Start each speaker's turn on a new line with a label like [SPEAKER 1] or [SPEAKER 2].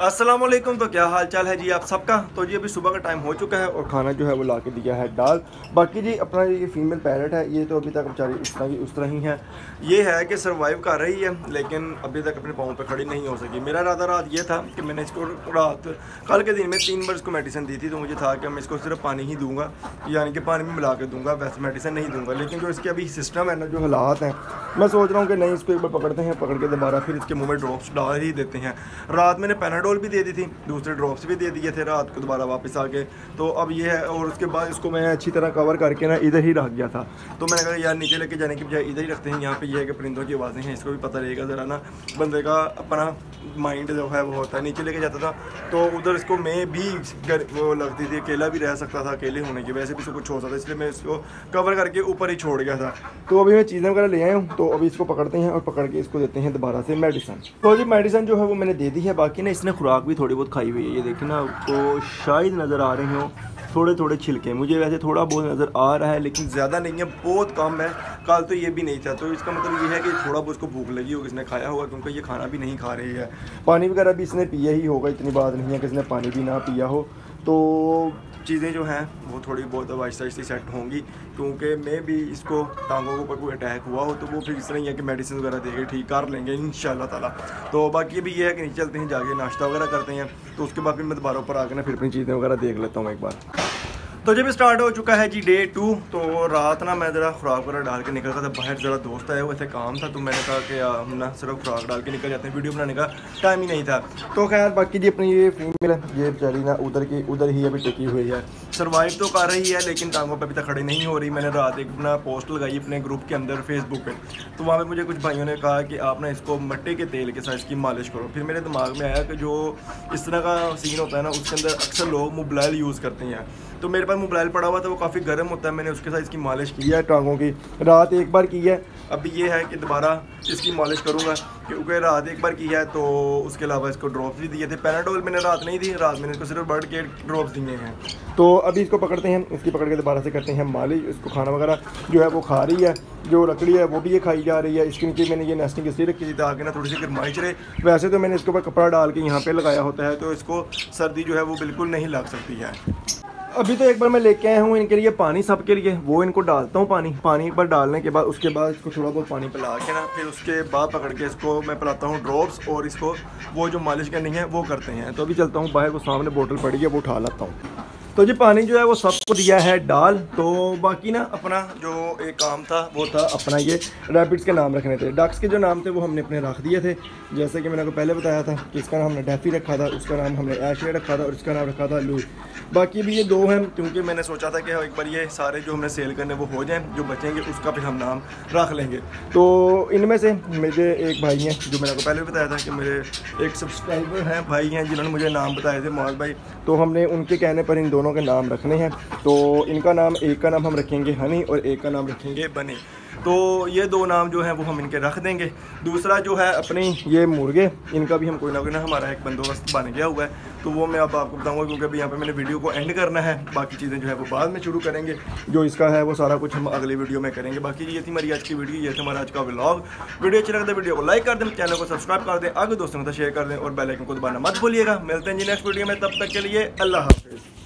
[SPEAKER 1] वालेकुम तो क्या हाल चाल है जी आप सबका? तो जी अभी सुबह का टाइम हो चुका है और खाना जो है वो ला के दिया है दाल। बाकी जी अपना ये फीमेल पैरट है, ये तो अभी तक बेचारी उस तरह की, उस तरह ही है। ये है कि सर्वाइव कर रही है, लेकिन अभी तक अपने पाँव पे खड़ी नहीं हो सकी। मेरा इरादा रात ये था कि मैंने इसको रात, कल के दिन में तीन बार इसको मेडिसिन दी थी तो मुझे था कि मैं इसको सिर्फ़ पानी ही दूँगा, यानी कि पानी में मिला के दूँगा, वैसे मेडिसिन नहीं दूँगा। लेकिन जो इसके अभी सिस्टम है ना, जो हालात हैं, मैं सोच रहा हूँ कि नहीं, इसको एक बार पकड़ते हैं, पकड़ के दोबारा फिर इसके मुँह में ड्रॉप्स डाल ही देते हैं। रात मैंने पैनाडो पेट्रोल भी दे दी थी, दूसरे ड्रॉप्स भी दे दिए थे रात को दोबारा वापस आके। तो अब ये है और उसके बाद इसको मैं अच्छी तरह कवर करके ना इधर ही रख गया था। तो मैंने कहा, यार, नीचे लेके जाने की बजाय इधर ही रखते हैं, यहाँ पे ये है कि परिंदों की आवाज़ें हैं, इसको भी पता रहेगा ज़रा ना, बंदे का अपना माइंड जो है वो होता है नीचे लेके जाता था। तो उधर इसको मैं भी गर, वो लगती थी अकेला भी रह सकता था अकेले होने की वैसे भी इसको कुछ हो सकता इसलिए मैं इसको कवर करके ऊपर ही छोड़ गया था। तो अभी मैं चीज़ें वगैरह ले आया हूँ तो अभी इसको पकड़ते हैं और पकड़ के इसको देते हैं दोबारा से मेडिसन तो जी मेडिसन जो है वो मैंने दे दी है बाकी ना इसने खुराक भी थोड़ी बहुत खाई हुई है ये देखें ना तो शायद नज़र आ रही हो। थोड़े थोड़े छिलके। मुझे वैसे थोड़ा बहुत नज़र आ रहा है, लेकिन ज़्यादा नहीं है, बहुत कम है। कल तो ये भी नहीं था तो इसका मतलब ये है कि थोड़ा बहुत उसको भूख लगी होगी, इसने खाया होगा, क्योंकि ये खाना भी नहीं खा रही है। पानी वगैरह भी इसने पिया ही होगा, इतनी बात नहीं है कि इसने पानी भी ना पिया हो। तो चीज़ें जो हैं, वो थोड़ी बहुत अब आहिस्ता आहिस्ता सेट होंगी, क्योंकि मैं भी इसको टांगों के ऊपर कोई अटैक हुआ हो तो वो फिर इस तरह ही है कि मेडिसिन वगैरह देके ठीक कर लेंगे इन ताला। तो बाकी भी ये है कि नहीं, चलते हैं, जाके नाश्ता वगैरह करते हैं तो उसके बाद भी मैं दोबारा ऊपर आकर ना फिर अपनी चीज़ें वगैरह देख लेता हूँ एक बार। तो जब स्टार्ट हो चुका है जी डे टू तो रात ना मैं ज़रा खुराक वगैरह डाल के निकल था। बाहर ज़रा दोस्त आया वैसे काम था तो मैंने कहा कि हम ना सिर्फ़ खुराक डाल के निकल जाते हैं वीडियो बनाने का टाइम ही नहीं था। तो खैर, बाकी जी अपनी ये फीमेल है ये बेचारी ना उधर की, उधर ही अभी टिकी हुई है। सर्वाइव तो कर रही है, लेकिन टांगों पर अभी तक खड़ी नहीं हो रही। मैंने रात एक अपना पोस्ट लगाई अपने ग्रुप के अंदर फेसबुक पर तो वहाँ पर मुझे कुछ भाइयों ने कहा कि आप ना इसको मट्टे के तेल के साथ इसकी मालिश करो। फिर मेरे दिमाग में आया कि जो इस तरह का सीन होता है ना, उसके अंदर अक्सर लोग मोबाइल यूज़ करते हैं। तो मेरे पास मोबाइल पड़ा हुआ था, वो काफ़ी गर्म होता है, मैंने उसके साथ इसकी मालिश की है, टांगों की। रात एक बार की है अभी ये है कि दोबारा इसकी मालिश करूँगा, क्योंकि रात एक बार की है तो उसके अलावा इसको ड्रॉप्स भी दिए थे। पैराडोल मैंने रात नहीं दी, रात मैंने इसको सिर्फ़ बर्ड के ड्रॉप्स दिए हैं। तो अभी इसको पकड़ते हैं, इसकी पकड़ के दोबारा से करते हैं मालिश, इसको खाना वगैरह जो है वो खा रही है, जो लकड़ी है वो भी ये खाई जा रही है। इसके नीचे मैंने ये नेस्टिंग इसलिए रखी थी ताकि ना थोड़ी सी गर्माइश रहे वैसे तो मैंने इसके ऊपर कपड़ा डाल के यहाँ पर लगाया होता है तो इसको सर्दी जो है वो बिल्कुल नहीं लग सकती है। अभी तो एक बार मैं लेके आया हूँ इनके लिए पानी सबके लिए। वो इनको डालता हूँ पानी। पानी बार डालने के बाद, उसके बाद इसको थोड़ा बहुत पानी पिला के ना, फिर उसके बाद पकड़ के इसको मैं पिलाता हूँ ड्रॉप्स और इसको वो जो मालिश करनी है, वो करते हैं। तो अभी चलता हूँ बाहर को सामने बोतल पड़ी है, वो उठा लाता हूँ। तो जी, पानी जो है वो सबको दिया है डाल तो बाकी ना, अपना जो एक काम था, वो था अपना ये रैबिट्स के नाम रखने थे। डक्स के जो नाम थे, वो हमने अपने रख दिए थे। जैसे कि मैंने आपको पहले बताया था कि इसका नाम हमने डेफी रखा था, उसका नाम हमने एशे रखा था और इसका नाम रखा था लू बाकी भी ये दो हैं, क्योंकि मैंने सोचा था कि एक बार ये सारे जो हमने सेल करने, वो हो जाएँ, जो बचेंगे, उसका फिर हम नाम रख लेंगे। तो इनमें से मेरे एक भाई हैं, जो मैंने आपको पहले भी बताया था कि मेरे एक सब्सक्राइबर हैं, भाई हैं, जिन्होंने मुझे नाम बताए थे मोहन भाई। तो हमने उनके कहने पर इन दोनों के नाम रखने हैं। तो इनका नाम, एक का नाम हम रखेंगे हनी और एक का नाम रखेंगे बनी। तो ये दो नाम जो हैं वो हम इनके रख देंगे। दूसरा जो है अपनी ये मुर्गे, इनका भी हम कोई ना कोई ना हमारा एक बंदोबस्त बन गया हुआ है। तो वो मैं अब आपको बताऊँगा क्योंकि अभी यहाँ पे मैंने वीडियो को एंड करना है। बाकी चीज़ें जो है वो बाद में शुरू करेंगे। जो इसका है वो सारा कुछ हम अगली वीडियो में करेंगे। बाकी ये थी हमारी आज की वीडियो, ये थी हमारा आज का व्लॉग वीडियो अच्छी लगता है वीडियो को लाइक कर दें, चैनल को सब्सक्राइब कर दें, आगे दोस्तों के साथ शेयर कर दें और बेलाइकन को दबाना मत भूलिएगा। मिलते हैं जी नेक्स्ट वीडियो में, तब तक के लिए अल्लाह हाफिज़।